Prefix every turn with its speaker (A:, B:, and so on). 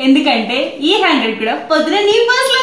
A: ఎందుకంటే ఈ హండ్రెడ్ కూడా పొద్దున నీ పర్సులో